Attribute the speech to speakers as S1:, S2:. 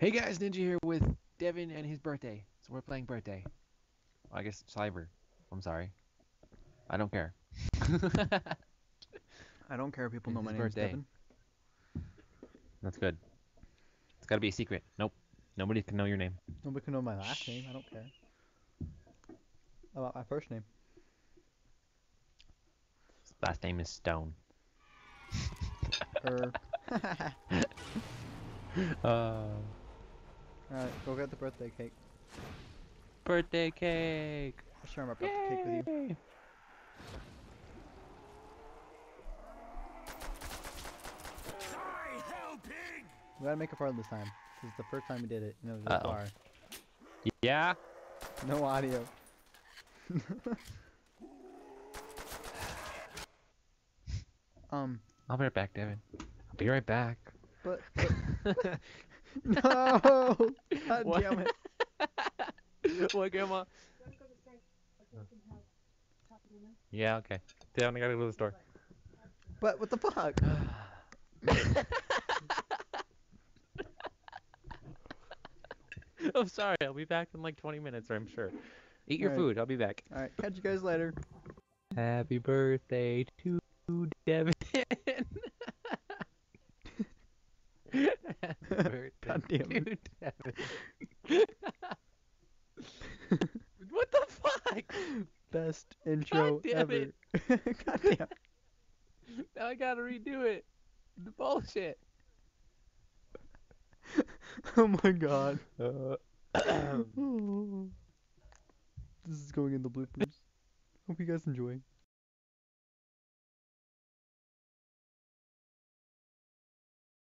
S1: Hey guys, Ninja here with Devin and his birthday. So we're playing birthday. I guess cyber. I'm sorry. I don't care.
S2: I don't care if people
S1: It's
S2: know my name is. Devin.
S1: That's good. It's gotta be a secret. Nope. Nobody can know your name.
S2: Nobody can know my last name. I don't care. About my first name?
S1: Last name is Stone.
S2: Er.
S1: Uh,
S2: Alright, go get the birthday cake.
S1: birthday cake.
S2: I'll share my birthday cake with you.
S1: Yay!
S2: We gotta make it far this time. This is the first time we did it, and it was
S1: Uh-oh.
S2: far.
S1: Yeah.
S2: No audio. um,
S1: I'll be right back, Devin. I'll be right back.
S2: but, but no! God
S1: What?
S2: damn it!
S1: what, Grandma? Yeah, okay. Damn, I gotta go to the store.
S2: But what the fuck?
S1: I'm sorry. I'll be back in like 20 minutes, I'm sure. Eat your
S2: Alright.
S1: food. I'll be back.
S2: Alright, catch you guys later.
S1: Happy birthday to Devin. Happy birthday
S2: God damn it.
S1: Devin. what the fuck?
S2: Best intro
S1: damn
S2: ever.
S1: it.
S2: God damn.
S1: Now I gotta redo it. The bullshit.
S2: Oh my god.
S1: Uh,
S2: this is going in the bloopers. Hope you guys enjoy.